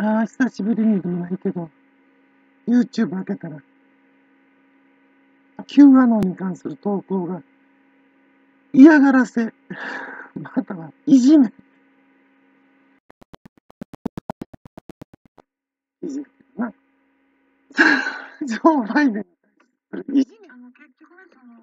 ああ、久しぶりにでもないけど、YouTube 開けたら、Q アノンに関する投稿が、嫌がらせ、またはいじめ。いじめな。ジョー・バイデンいじめ。あの結局その